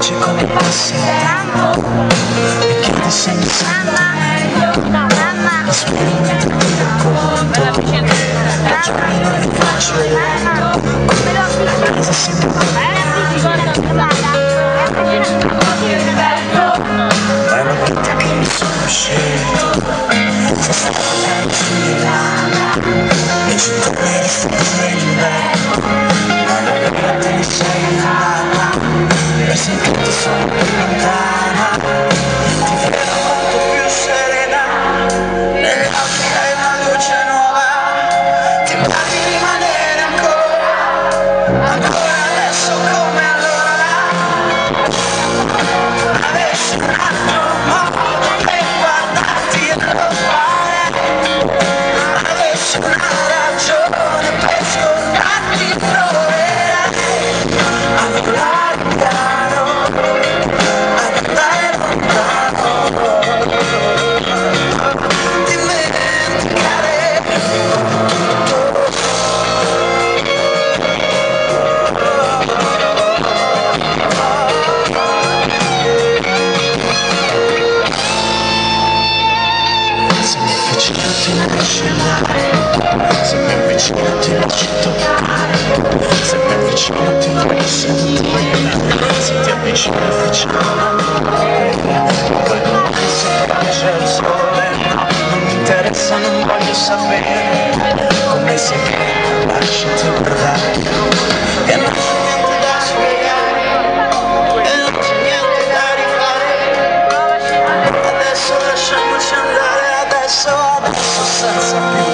dice come il tempo Mi chiede se mi sento Mi speri mentre mi racconto Da giorni non li faccio A Ma è una vita che mi sono scelto Se stavo bene finirà E ci tornerei lascio andare Se mi avvicino ti lascio toccare Se mi avvicino ti voglio sentire Se ti avvicino facciamo l'amore Jesus.